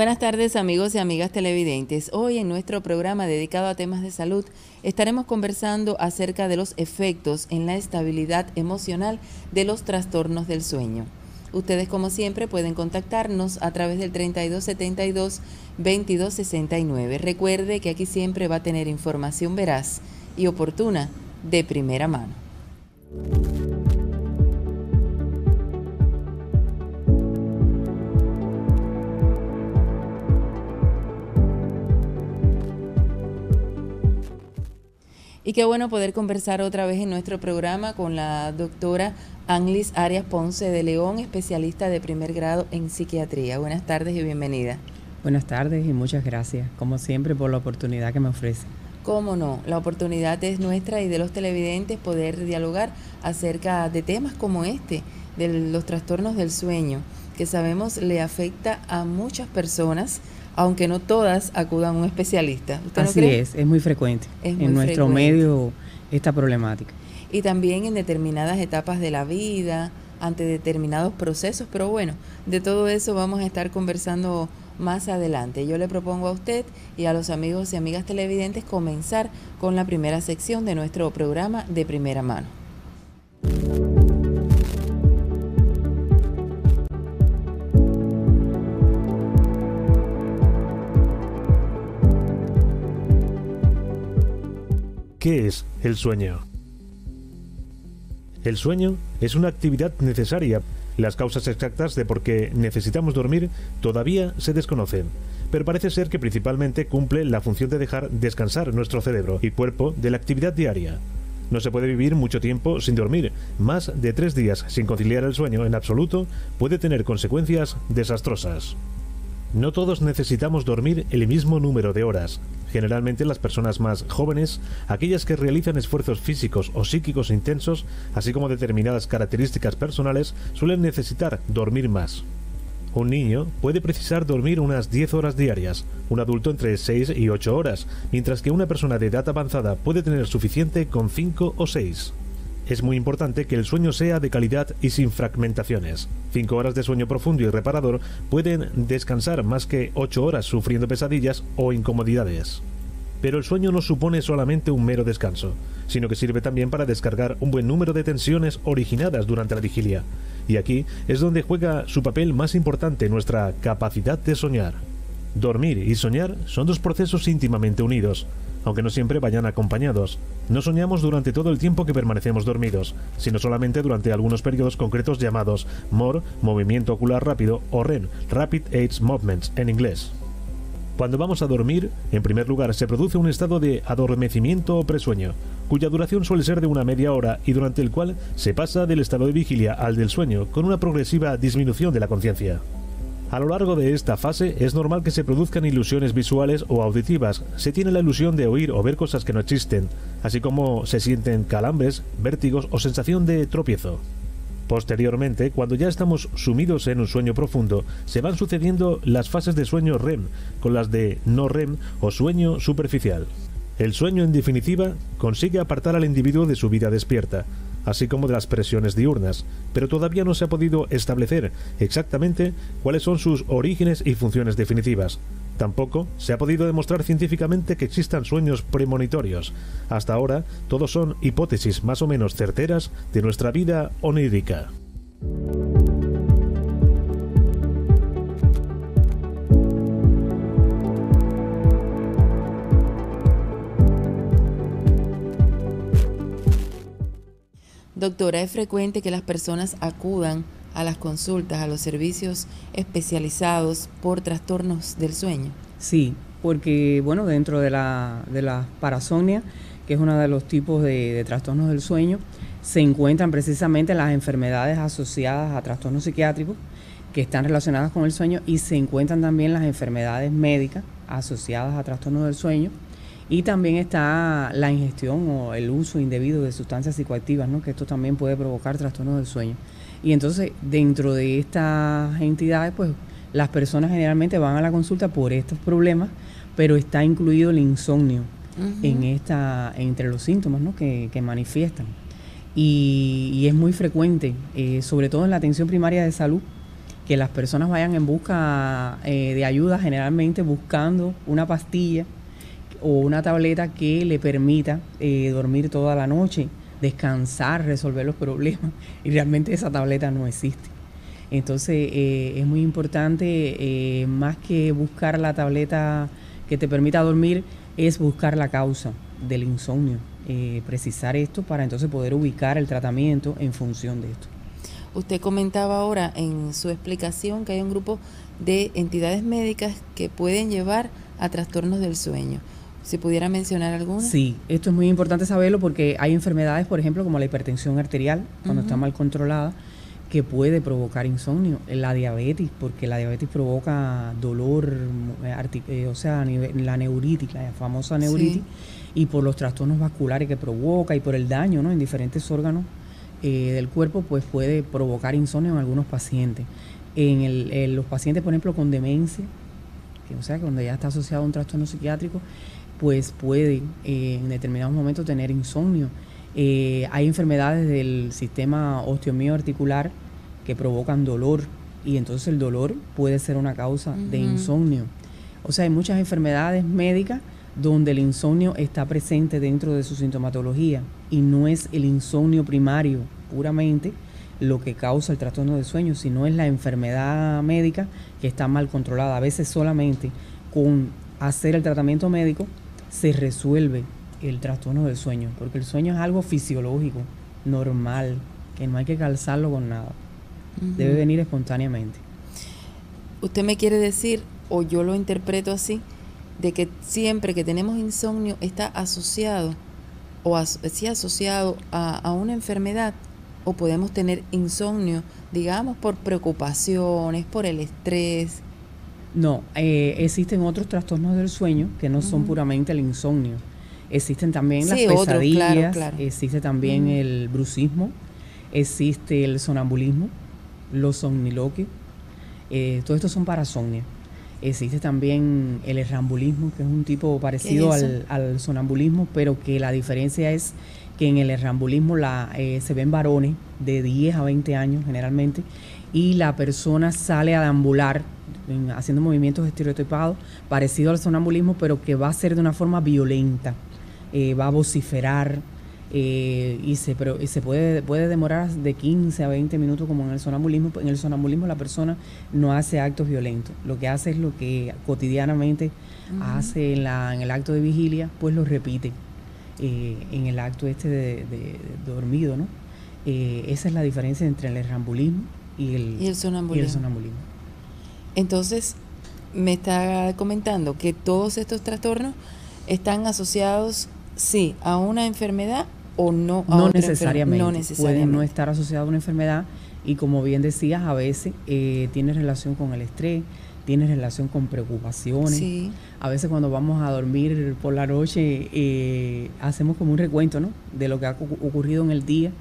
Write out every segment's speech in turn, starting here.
Buenas tardes amigos y amigas televidentes. Hoy en nuestro programa dedicado a temas de salud estaremos conversando acerca de los efectos en la estabilidad emocional de los trastornos del sueño. Ustedes como siempre pueden contactarnos a través del 3272-2269. Recuerde que aquí siempre va a tener información veraz y oportuna de primera mano. Y qué bueno poder conversar otra vez en nuestro programa con la doctora Anglis Arias Ponce de León, especialista de primer grado en psiquiatría. Buenas tardes y bienvenida. Buenas tardes y muchas gracias, como siempre, por la oportunidad que me ofrece. Cómo no, la oportunidad es nuestra y de los televidentes poder dialogar acerca de temas como este, de los trastornos del sueño, que sabemos le afecta a muchas personas aunque no todas acudan a un especialista. Así es, es muy frecuente en nuestro medio esta problemática. Y también en determinadas etapas de la vida, ante determinados procesos, pero bueno, de todo eso vamos a estar conversando más adelante. Yo le propongo a usted y a los amigos y amigas televidentes comenzar con la primera sección de nuestro programa de primera mano. ¿Qué es el sueño? El sueño es una actividad necesaria. Las causas exactas de por qué necesitamos dormir todavía se desconocen, pero parece ser que principalmente cumple la función de dejar descansar nuestro cerebro y cuerpo de la actividad diaria. No se puede vivir mucho tiempo sin dormir. Más de tres días sin conciliar el sueño en absoluto puede tener consecuencias desastrosas. No todos necesitamos dormir el mismo número de horas. Generalmente las personas más jóvenes, aquellas que realizan esfuerzos físicos o psíquicos intensos, así como determinadas características personales, suelen necesitar dormir más. Un niño puede precisar dormir unas 10 horas diarias, un adulto entre 6 y 8 horas, mientras que una persona de edad avanzada puede tener suficiente con 5 o 6. Es muy importante que el sueño sea de calidad y sin fragmentaciones. Cinco horas de sueño profundo y reparador pueden descansar más que ocho horas sufriendo pesadillas o incomodidades. Pero el sueño no supone solamente un mero descanso, sino que sirve también para descargar un buen número de tensiones originadas durante la vigilia. Y aquí es donde juega su papel más importante nuestra capacidad de soñar. Dormir y soñar son dos procesos íntimamente unidos, aunque no siempre vayan acompañados. No soñamos durante todo el tiempo que permanecemos dormidos, sino solamente durante algunos periodos concretos llamados MOR, movimiento ocular rápido, o REM, Rapid Age Movements en inglés. Cuando vamos a dormir, en primer lugar se produce un estado de adormecimiento o presueño, cuya duración suele ser de una media hora y durante el cual se pasa del estado de vigilia al del sueño con una progresiva disminución de la conciencia. A lo largo de esta fase es normal que se produzcan ilusiones visuales o auditivas. Se tiene la ilusión de oír o ver cosas que no existen, así como se sienten calambres, vértigos o sensación de tropiezo. Posteriormente, cuando ya estamos sumidos en un sueño profundo, se van sucediendo las fases de sueño REM con las de no REM o sueño superficial. El sueño, en definitiva, consigue apartar al individuo de su vida despierta, así como de las presiones diurnas, pero todavía no se ha podido establecer exactamente cuáles son sus orígenes y funciones definitivas. Tampoco se ha podido demostrar científicamente que existan sueños premonitorios. Hasta ahora, todos son hipótesis más o menos certeras de nuestra vida onírica. Doctora, ¿es frecuente que las personas acudan a las consultas, a los servicios especializados por trastornos del sueño? Sí, porque bueno, dentro de la, de la parasomnia, que es uno de los tipos de, trastornos del sueño, se encuentran precisamente las enfermedades asociadas a trastornos psiquiátricos que están relacionadas con el sueño y se encuentran también las enfermedades médicas asociadas a trastornos del sueño y también está la ingestión o el uso indebido de sustancias psicoactivas, ¿no? que esto también puede provocar trastornos del sueño. Y entonces, dentro de estas entidades, pues las personas generalmente van a la consulta por estos problemas, pero está incluido el insomnio en esta, entre los síntomas ¿no? que, manifiestan. Y, es muy frecuente, eh, sobre todo en la atención primaria de salud, que las personas vayan en busca eh, de ayuda, generalmente buscando una pastilla o una tableta que le permita eh, dormir toda la noche, descansar, resolver los problemas. Y realmente esa tableta no existe. Entonces eh, es muy importante, más que buscar la tableta que te permita dormir, es buscar la causa del insomnio. precisar esto para entonces poder ubicar el tratamiento en función de esto. Usted comentaba ahora en su explicación que hay un grupo de entidades médicas que pueden llevar a trastornos del sueño. ¿Se pudiera mencionar alguna? Sí, esto es muy importante saberlo porque hay enfermedades, por ejemplo, como la hipertensión arterial, cuando está mal controlada, que puede provocar insomnio. La diabetes, porque la diabetes provoca dolor, eh, eh, o sea, la neuritis, la famosa neuritis, y por los trastornos vasculares que provoca y por el daño ¿no? en diferentes órganos eh, del cuerpo pues puede provocar insomnio en algunos pacientes. En, el, los pacientes, por ejemplo, con demencia, que o sea, que cuando ya está asociado a un trastorno psiquiátrico, pues puede eh, en determinados momentos tener insomnio. Eh, hay enfermedades del sistema articular que provocan dolor y entonces el dolor puede ser una causa de insomnio. O sea, hay muchas enfermedades médicas donde el insomnio está presente dentro de su sintomatología y no es el insomnio primario puramente lo que causa el trastorno del sueño, sino es la enfermedad médica que está mal controlada. A veces solamente con hacer el tratamiento médico se resuelve el trastorno del sueño, porque el sueño es algo fisiológico, normal, que no hay que calzarlo con nada. Debe venir espontáneamente. Usted me quiere decir, o yo lo interpreto así, de que siempre que tenemos insomnio está asociado o sí asociado a, una enfermedad o podemos tener insomnio, digamos, por preocupaciones, por el estrés. No, eh, existen otros trastornos del sueño que no son puramente el insomnio. Existen también las pesadillas, existe también el brucismo, existe el sonambulismo, los somniloquios. Eh, todo esto son parasomnias. Existe también el errambulismo, que es un tipo parecido al, sonambulismo, pero que la diferencia es que en el errambulismo la, eh, se ven varones de 10 a 20 años generalmente y la persona sale a deambular haciendo movimientos estereotipados parecido al sonambulismo, pero que va a ser de una forma violenta, eh, va a vociferar, eh, y se, pero, y se puede, puede demorar de 15 a 20 minutos como en el sonambulismo. En el sonambulismo la persona no hace actos violentos, lo que hace es lo que cotidianamente hace en, la, en el acto de vigilia, pues lo repite eh, en el acto este de, dormido, ¿no? Esa es la diferencia entre el errambulismo y el, y el sonambulismo. Entonces, me está comentando que todos estos trastornos están asociados, sí, a una enfermedad o no no necesariamente. Pueden no estar asociado a una enfermedad y como bien decías, a veces eh, tiene relación con el estrés, tiene relación con preocupaciones. A veces cuando vamos a dormir por la noche eh, hacemos como un recuento ¿no? de lo que ha ocurrido en el día.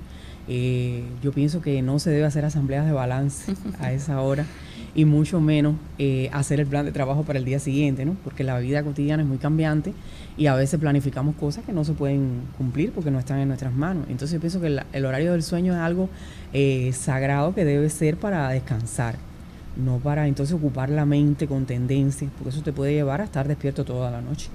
Eh, yo pienso que no se debe hacer asambleas de balance a esa hora y mucho menos eh, hacer el plan de trabajo para el día siguiente, ¿no? Porque la vida cotidiana es muy cambiante y a veces planificamos cosas que no se pueden cumplir porque no están en nuestras manos. Entonces yo pienso que el, horario del sueño es algo eh, sagrado que debe ser para descansar, no para entonces ocupar la mente con tendencias, porque eso te puede llevar a estar despierto toda la noche.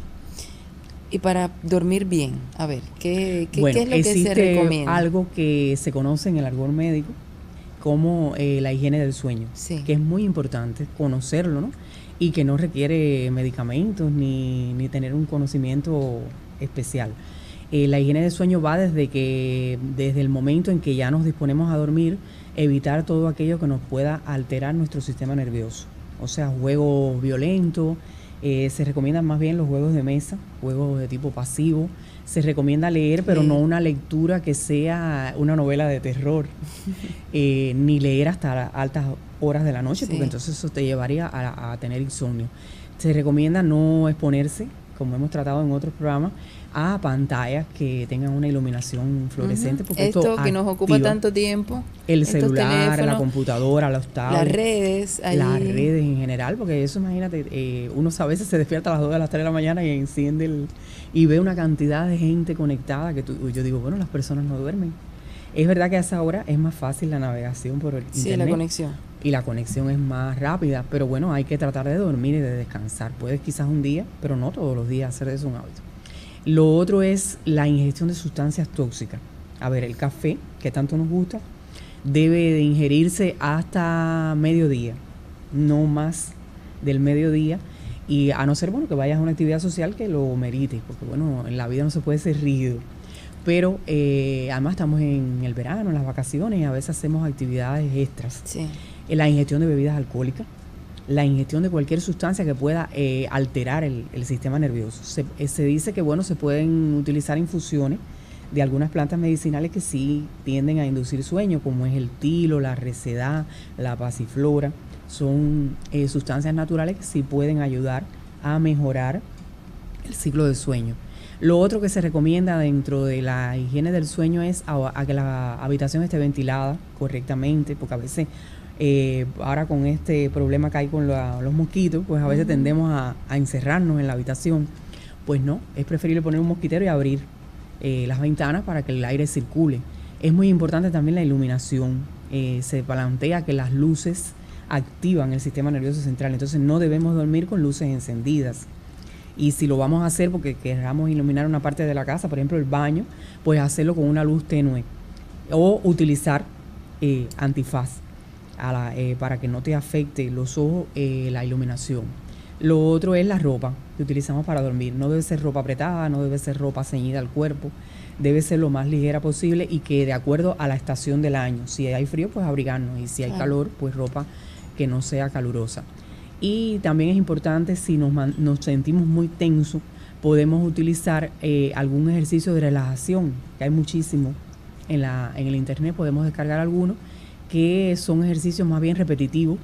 Y para dormir bien, a ver, ¿qué, qué, es lo que se recomienda? Algo que se conoce en el argor médico, como eh, la higiene del sueño, que es muy importante conocerlo, ¿no? Y que no requiere medicamentos ni, ni tener un conocimiento especial. Eh, la higiene del sueño va desde que, desde el momento en que ya nos disponemos a dormir, evitar todo aquello que nos pueda alterar nuestro sistema nervioso. O sea, juegos violentos, eh, se recomiendan más bien los juegos de mesa, juegos de tipo pasivo, se recomienda leer, pero no una lectura que sea una novela de terror, eh, ni leer hasta altas horas de la noche, porque entonces eso te llevaría a, tener insomnio. Se recomienda no exponerse, como hemos tratado en otros programas, a pantallas que tengan una iluminación fluorescente. porque esto, que nos ocupa tanto tiempo. El celular, la computadora, los tablets. Las redes. Las redes en general, porque eso imagínate, eh, uno a veces se despierta a las 2 de las 3 de la mañana y enciende el, y ve una cantidad de gente conectada que yo digo, bueno, las personas no duermen. Es verdad que a esa hora es más fácil la navegación por el sí, la conexión. Y la conexión es más rápida, pero bueno, hay que tratar de dormir y de descansar. Puedes quizás un día, pero no todos los días hacer eso un hábito. Lo otro es la ingestión de sustancias tóxicas. A ver, el café, que tanto nos gusta, debe de ingerirse hasta mediodía, no más del mediodía y a no ser bueno que vayas a una actividad social que lo merite, porque bueno, en la vida no se puede ser rígido. Pero eh, además estamos en el verano, en las vacaciones, y a veces hacemos actividades extras. Sí. Eh, la ingestión de bebidas alcohólicas, la ingestión de cualquier sustancia que pueda eh, alterar el, sistema nervioso. Se, se, dice que bueno, se pueden utilizar infusiones de algunas plantas medicinales que sí tienden a inducir sueño, como es el tilo, la recedad, la pasiflora son eh, sustancias naturales que sí pueden ayudar a mejorar el ciclo del sueño. Lo otro que se recomienda dentro de la higiene del sueño es a, que la habitación esté ventilada correctamente, porque a veces eh, ahora con este problema que hay con los mosquitos, pues a veces tendemos a, encerrarnos en la habitación. Pues no, es preferible poner un mosquitero y abrir eh, las ventanas para que el aire circule. Es muy importante también la iluminación. se plantea que las luces activan el sistema nervioso central. Entonces no debemos dormir con luces encendidas. Y si lo vamos a hacer porque queramos iluminar una parte de la casa, por ejemplo el baño, pues hacerlo con una luz tenue. O utilizar eh, antifaz eh, para que no te afecte los ojos eh, la iluminación. Lo otro es la ropa que utilizamos para dormir. No debe ser ropa apretada, no debe ser ropa ceñida al cuerpo. Debe ser lo más ligera posible y que de acuerdo a la estación del año. Si hay frío, pues abrigarnos. Y si hay calor, pues ropa que no sea calurosa. Y también es importante, si nos, nos sentimos muy tensos, podemos utilizar eh, algún ejercicio de relajación, que hay muchísimo en, la, en el internet, podemos descargar algunos, que son ejercicios más bien repetitivos,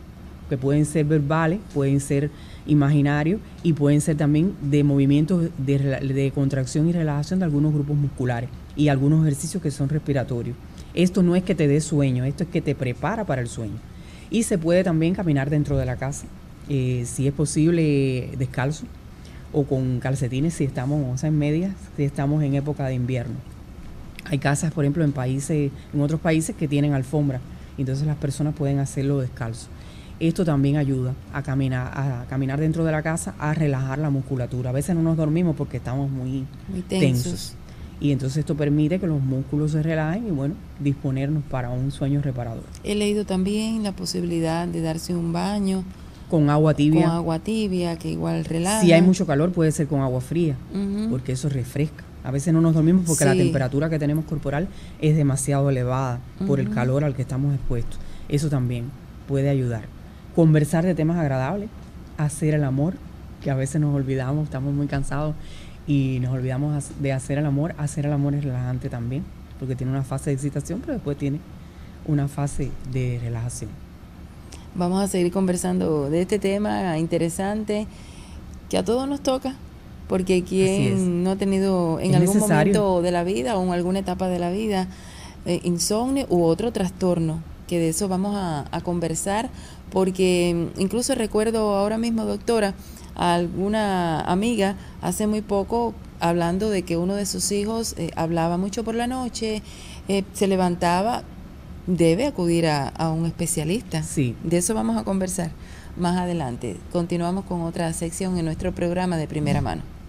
que pueden ser verbales, pueden ser imaginarios y pueden ser también de movimientos de, contracción y relajación de algunos grupos musculares y algunos ejercicios que son respiratorios. Esto no es que te dé sueño, esto es que te prepara para el sueño. Y se puede también caminar dentro de la casa, eh, si es posible descalzo o con calcetines si estamos, o en medias, si estamos en época de invierno. Hay casas, por ejemplo, en países, en otros países que tienen alfombra, entonces las personas pueden hacerlo descalzo. Esto también ayuda a caminar, a caminar dentro de la casa, a relajar la musculatura. A veces no nos dormimos porque estamos muy, tensos. Y entonces esto permite que los músculos se relajen y bueno, disponernos para un sueño reparador. He leído también la posibilidad de darse un baño. Con agua tibia. Con agua tibia, que igual relaja. Si hay mucho calor puede ser con agua fría, porque eso refresca. A veces no nos dormimos porque la temperatura que tenemos corporal es demasiado elevada por el calor al que estamos expuestos. Eso también puede ayudar. Conversar de temas agradables, hacer el amor, que a veces nos olvidamos, estamos muy cansados y nos olvidamos de hacer el amor. Hacer el amor es relajante también, porque tiene una fase de excitación, pero después tiene una fase de relajación. Vamos a seguir conversando de este tema interesante que a todos nos toca, porque quien no ha tenido en algún momento de la vida o en alguna etapa de la vida eh, insomnio u otro trastorno, que de eso vamos a, a conversar, porque incluso recuerdo ahora mismo, doctora, alguna amiga hace muy poco hablando de que uno de sus hijos eh, hablaba mucho por la noche, eh, se levantaba, debe acudir a, a, un especialista. Sí. De eso vamos a conversar más adelante. Continuamos con otra sección en nuestro programa de primera mano.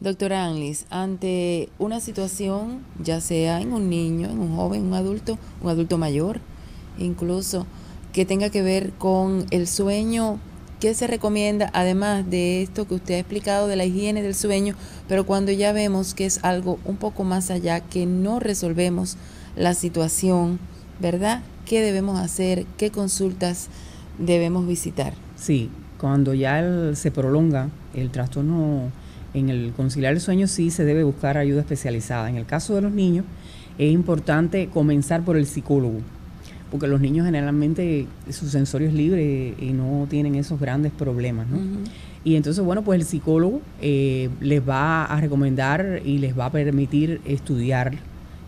Doctora Anglis, ante una situación, ya sea en un niño, en un joven, un adulto, un adulto mayor, incluso, que tenga que ver con el sueño ¿Qué se recomienda además de esto que usted ha explicado de la higiene del sueño? Pero cuando ya vemos que es algo un poco más allá, que no resolvemos la situación, ¿verdad? ¿Qué debemos hacer? ¿Qué consultas debemos visitar? Sí, cuando ya se prolonga el trastorno en el conciliar el sueño, sí se debe buscar ayuda especializada. En el caso de los niños, es importante comenzar por el psicólogo porque los niños generalmente su sensorio es libre y no tienen esos grandes problemas, ¿no? Y entonces, bueno, pues el psicólogo eh, les va a recomendar y les va a permitir estudiar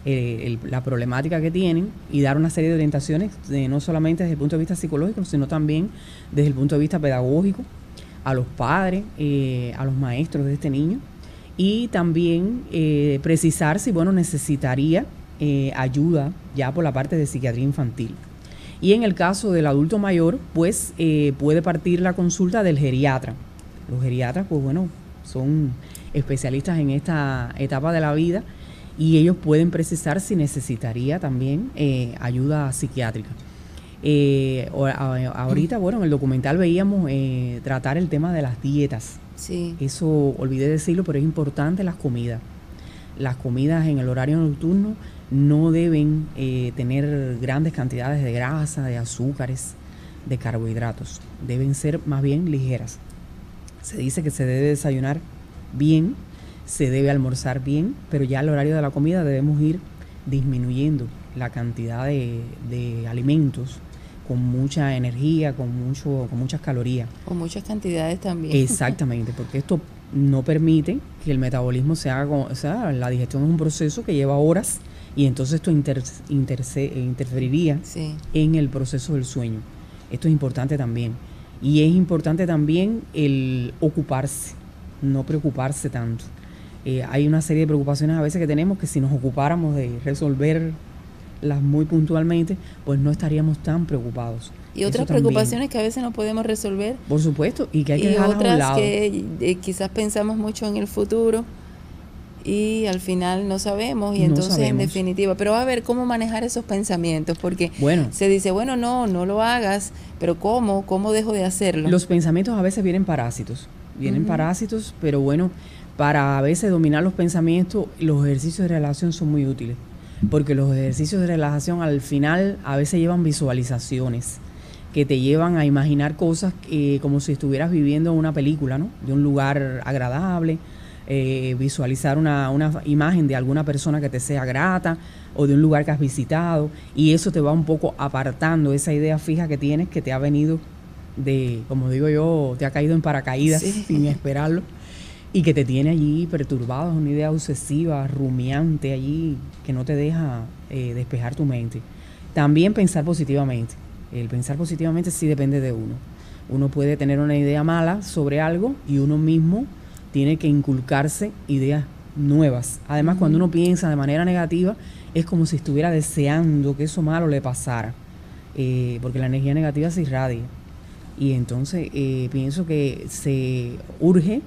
eh, la problemática que tienen y dar una serie de orientaciones, no solamente desde el punto de vista psicológico, sino también desde el punto de vista pedagógico, a los padres, eh, a los maestros de este niño, y también precisar si, bueno, necesitaría eh, ayuda ya por la parte de psiquiatría infantil. Y en el caso del adulto mayor, pues eh, puede partir la consulta del geriatra. Los geriatras, pues bueno, son especialistas en esta etapa de la vida y ellos pueden precisar si necesitaría también eh, ayuda psiquiátrica. Ahorita, bueno, en el documental veíamos tratar el tema de las dietas. Sí. Eso olvidé decirlo, pero es importante las comidas. Las comidas en el horario nocturno no deben eh, tener grandes cantidades de grasa, de azúcares, de carbohidratos. Deben ser más bien ligeras. Se dice que se debe desayunar bien, se debe almorzar bien, pero ya al horario de la comida debemos ir disminuyendo la cantidad de, de alimentos con mucha energía, con, mucho, con muchas calorías. Con muchas cantidades también. Exactamente, porque esto no permite que el metabolismo se haga, o sea, la digestión es un proceso que lleva horas y entonces esto interferiría en el proceso del sueño. Esto es importante también. Y es importante también el ocuparse, no preocuparse tanto. Eh, hay una serie de preocupaciones a veces que tenemos que si nos ocupáramos de resolverlas muy puntualmente, pues no estaríamos tan preocupados. Y otras preocupaciones que a veces no podemos resolver. Por supuesto, y que hay que y otras que eh, quizás pensamos mucho en el futuro y al final no sabemos y entonces en definitiva, pero a ver cómo manejar esos pensamientos porque bueno, se dice, bueno, no, no lo hagas, pero ¿cómo? ¿Cómo dejo de hacerlo? Los pensamientos a veces vienen parásitos, vienen parásitos, pero bueno, para a veces dominar los pensamientos, los ejercicios de relajación son muy útiles, porque los ejercicios de relajación al final a veces llevan visualizaciones que te llevan a imaginar cosas eh, como si estuvieras viviendo una película, ¿no? De un lugar agradable, eh, visualizar una, una, imagen de alguna persona que te sea grata o de un lugar que has visitado y eso te va un poco apartando esa idea fija que tienes que te ha venido de, como digo yo, te ha caído en paracaídas sin esperarlo y que te tiene allí perturbado, es una idea obsesiva, rumiante allí que no te deja eh, despejar tu mente. También pensar positivamente. El pensar positivamente sí depende de uno. Uno puede tener una idea mala sobre algo y uno mismo tiene que inculcarse ideas nuevas. Además, cuando uno piensa de manera negativa, es como si estuviera deseando que eso malo le pasara, eh, porque la energía negativa se irradia. Y entonces eh, pienso que se urge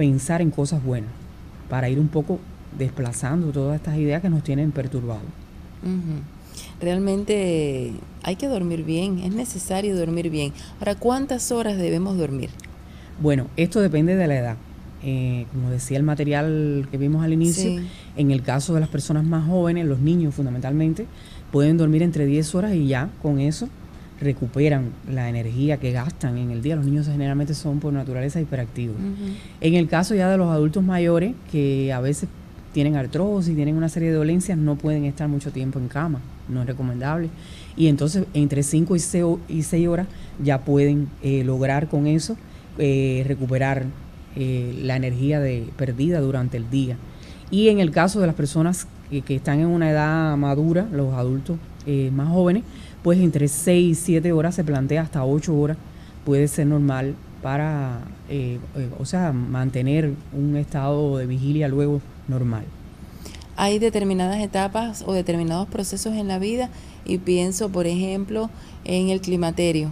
pensar en cosas buenas para ir un poco desplazando todas estas ideas que nos tienen perturbados. Realmente hay que dormir bien, es necesario dormir bien. Ahora, ¿cuántas horas debemos dormir? Bueno, esto depende de la edad. Eh, como decía el material que vimos al inicio, en el caso de las personas más jóvenes, los niños fundamentalmente, pueden dormir entre 10 horas y ya con eso recuperan la energía que gastan en el día. Los niños generalmente son por naturaleza hiperactivos. En el caso ya de los adultos mayores, que a veces tienen artrosis, tienen una serie de dolencias, no pueden estar mucho tiempo en cama, no es recomendable. Y entonces entre 5 y 6 horas ya pueden eh, lograr con eso eh, recuperar eh, la energía de, perdida durante el día. Y en el caso de las personas que, están en una edad madura, los adultos más jóvenes, pues entre 6 y 7 horas se plantea hasta 8 horas puede ser normal para, eh, o sea, mantener un estado de vigilia luego normal. Hay determinadas etapas o determinados procesos en la vida y pienso, por ejemplo, en el climaterio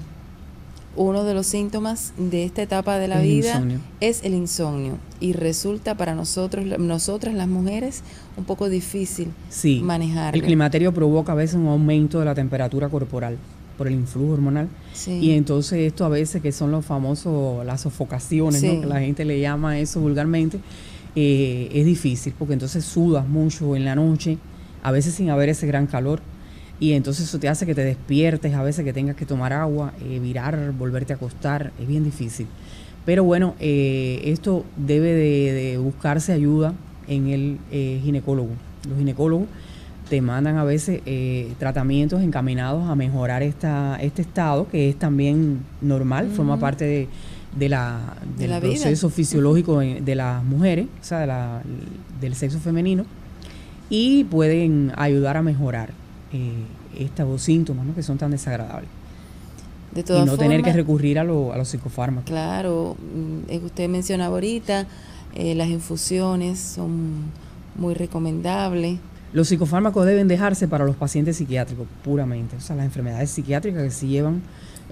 uno de los síntomas de esta etapa de la vida es el insomnio y resulta para nosotros, nosotras las mujeres, un poco difícil sí, manejar. El climaterio provoca a veces un aumento de la temperatura corporal por el influjo hormonal. Y entonces esto a veces que son los famosos, las sofocaciones, que la gente le llama eso vulgarmente, eh, es difícil porque entonces sudas mucho en la noche, a veces sin haber ese gran calor. Y entonces eso te hace que te despiertes, a veces que tengas que tomar agua, eh, virar, volverte a acostar, es bien difícil. Pero bueno, eh, esto debe de, buscarse ayuda en el eh, ginecólogo. Los ginecólogos te mandan a veces tratamientos encaminados a mejorar esta, este estado, que es también normal, forma parte de, la, del proceso fisiológico de las mujeres, o sea, del sexo femenino, y pueden ayudar a mejorar eh, estos síntomas que son tan desagradables. De y no tener que recurrir a, los psicofármacos. Claro, mm, usted mencionaba ahorita, eh, las infusiones son muy recomendables. Los psicofármacos deben dejarse para los pacientes psiquiátricos, puramente. O sea, las enfermedades psiquiátricas que sí llevan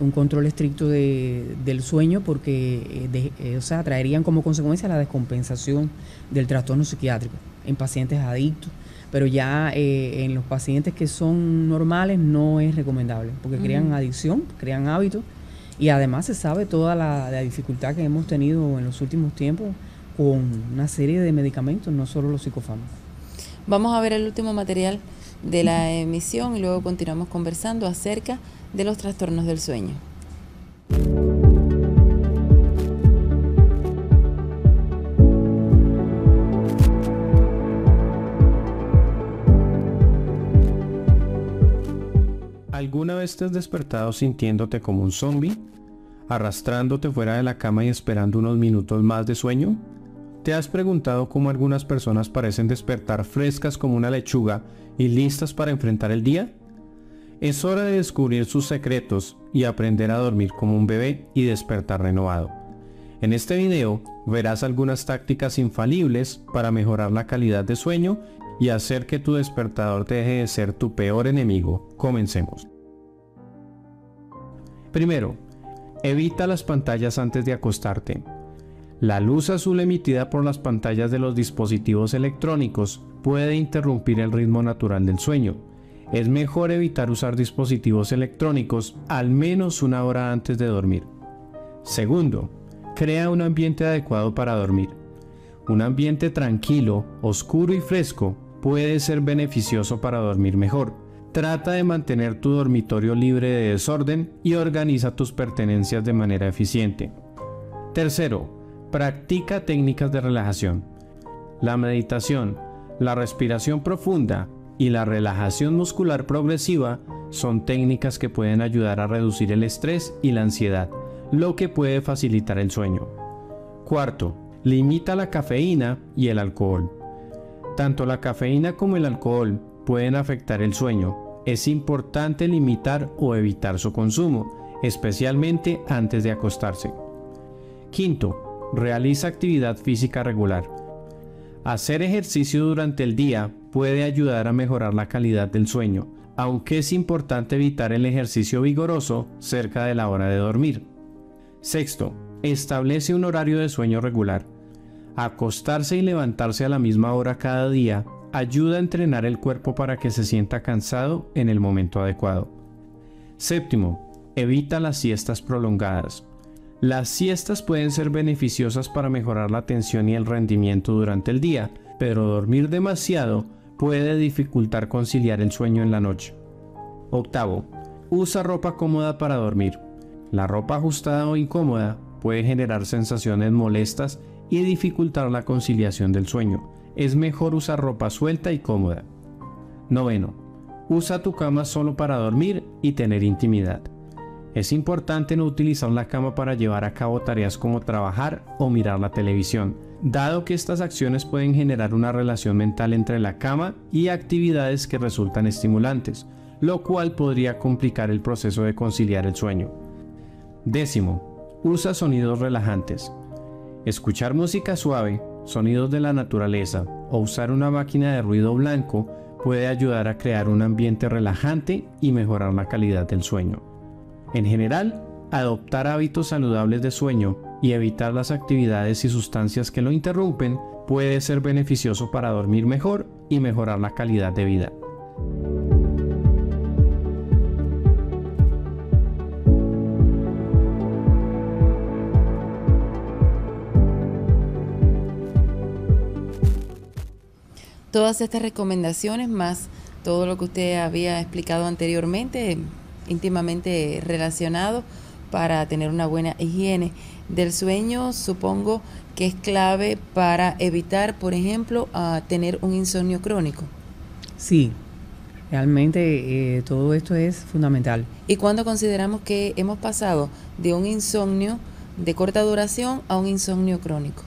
un control estricto de, del sueño porque eh, eh, o sea, traerían como consecuencia la descompensación del trastorno psiquiátrico en pacientes adictos pero ya eh, en los pacientes que son normales no es recomendable, porque crean adicción, crean hábitos y además se sabe toda la, dificultad que hemos tenido en los últimos tiempos con una serie de medicamentos, no solo los psicofármacos. Vamos a ver el último material de la emisión y luego continuamos conversando acerca de los trastornos del sueño. ¿Alguna vez te has despertado sintiéndote como un zombie? ¿Arrastrándote fuera de la cama y esperando unos minutos más de sueño? ¿Te has preguntado cómo algunas personas parecen despertar frescas como una lechuga y listas para enfrentar el día? Es hora de descubrir sus secretos y aprender a dormir como un bebé y despertar renovado. En este video verás algunas tácticas infalibles para mejorar la calidad de sueño y hacer que tu despertador deje de ser tu peor enemigo. Comencemos. Primero, evita las pantallas antes de acostarte. La luz azul emitida por las pantallas de los dispositivos electrónicos puede interrumpir el ritmo natural del sueño. Es mejor evitar usar dispositivos electrónicos al menos una hora antes de dormir. Segundo, crea un ambiente adecuado para dormir. Un ambiente tranquilo, oscuro y fresco puede ser beneficioso para dormir mejor. Trata de mantener tu dormitorio libre de desorden y organiza tus pertenencias de manera eficiente. Tercero, practica técnicas de relajación. La meditación, la respiración profunda y la relajación muscular progresiva son técnicas que pueden ayudar a reducir el estrés y la ansiedad, lo que puede facilitar el sueño. Cuarto, limita la cafeína y el alcohol. Tanto la cafeína como el alcohol pueden afectar el sueño, es importante limitar o evitar su consumo, especialmente antes de acostarse. Quinto, realiza actividad física regular. Hacer ejercicio durante el día puede ayudar a mejorar la calidad del sueño, aunque es importante evitar el ejercicio vigoroso cerca de la hora de dormir. Sexto, establece un horario de sueño regular. Acostarse y levantarse a la misma hora cada día ayuda a entrenar el cuerpo para que se sienta cansado en el momento adecuado. Séptimo, evita las siestas prolongadas. Las siestas pueden ser beneficiosas para mejorar la atención y el rendimiento durante el día, pero dormir demasiado puede dificultar conciliar el sueño en la noche. Octavo, usa ropa cómoda para dormir. La ropa ajustada o incómoda puede generar sensaciones molestas y dificultar la conciliación del sueño es mejor usar ropa suelta y cómoda. Noveno, usa tu cama solo para dormir y tener intimidad. Es importante no utilizar la cama para llevar a cabo tareas como trabajar o mirar la televisión, dado que estas acciones pueden generar una relación mental entre la cama y actividades que resultan estimulantes, lo cual podría complicar el proceso de conciliar el sueño. Décimo, usa sonidos relajantes. Escuchar música suave sonidos de la naturaleza o usar una máquina de ruido blanco puede ayudar a crear un ambiente relajante y mejorar la calidad del sueño. En general, adoptar hábitos saludables de sueño y evitar las actividades y sustancias que lo interrumpen puede ser beneficioso para dormir mejor y mejorar la calidad de vida. Todas estas recomendaciones, más todo lo que usted había explicado anteriormente, íntimamente relacionado para tener una buena higiene del sueño, supongo que es clave para evitar, por ejemplo, tener un insomnio crónico. Sí, realmente eh, todo esto es fundamental. ¿Y cuando consideramos que hemos pasado de un insomnio de corta duración a un insomnio crónico?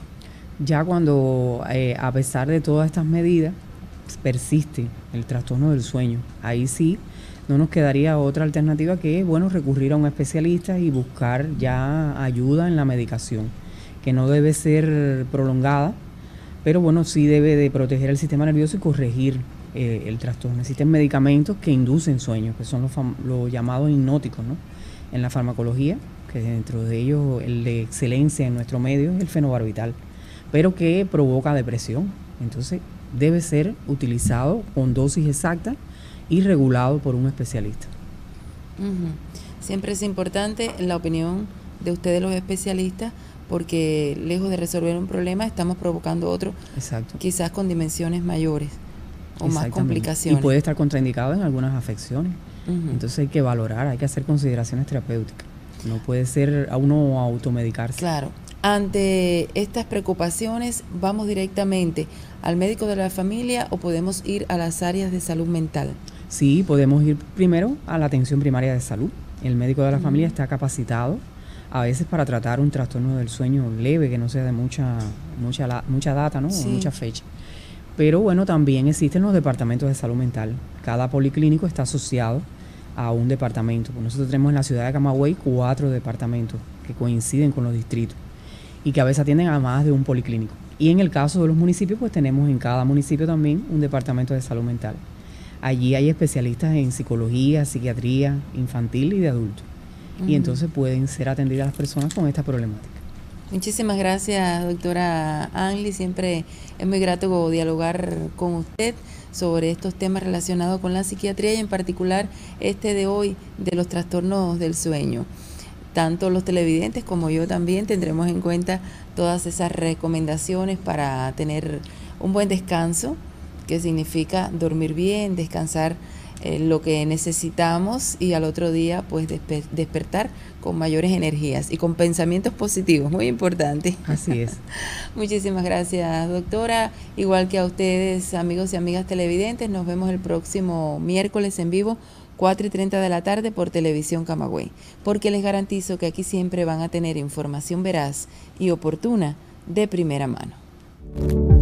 Ya cuando, eh, a pesar de todas estas medidas, persiste el trastorno del sueño. Ahí sí no nos quedaría otra alternativa que, bueno, recurrir a un especialista y buscar ya ayuda en la medicación, que no debe ser prolongada, pero bueno, sí debe de proteger el sistema nervioso y corregir eh, el trastorno. Existen medicamentos que inducen sueños, que son los, llamados hipnóticos, ¿no? En la farmacología, que dentro de ellos el de excelencia en nuestro medio es el fenobarbital, pero que provoca depresión. Entonces, debe ser utilizado con dosis exacta y regulado por un especialista. Siempre es importante la opinión de ustedes los especialistas porque lejos de resolver un problema estamos provocando otro, Exacto. quizás con dimensiones mayores o más complicaciones. Y puede estar contraindicado en algunas afecciones. Entonces hay que valorar, hay que hacer consideraciones terapéuticas. No puede ser a uno automedicarse. Claro. Ante estas preocupaciones, ¿vamos directamente al médico de la familia o podemos ir a las áreas de salud mental? Sí, podemos ir primero a la atención primaria de salud. El médico de la familia está capacitado a veces para tratar un trastorno del sueño leve, que no sea de mucha, mucha, mucha data, ¿no? O mucha fecha. Pero bueno, también existen los departamentos de salud mental. Cada policlínico está asociado a un departamento. Nosotros tenemos en la ciudad de Camagüey cuatro departamentos que coinciden con los distritos y que a veces atienden a más de un policlínico. Y en el caso de los municipios, pues tenemos en cada municipio también un departamento de salud mental. Allí hay especialistas en psicología, psiquiatría infantil y de adultos. Y entonces pueden ser atendidas las personas con esta problemática. Muchísimas gracias, doctora Angli. Siempre es muy grato dialogar con usted sobre estos temas relacionados con la psiquiatría y en particular este de hoy de los trastornos del sueño. Tanto los televidentes como yo también tendremos en cuenta todas esas recomendaciones para tener un buen descanso que significa dormir bien, descansar eh, lo que necesitamos y al otro día pues despertar con mayores energías y con pensamientos positivos, muy importante. Así es. Muchísimas gracias, doctora. Igual que a ustedes, amigos y amigas televidentes, nos vemos el próximo miércoles en vivo. 4 y 30 de la tarde por Televisión Camagüey, porque les garantizo que aquí siempre van a tener información veraz y oportuna de primera mano.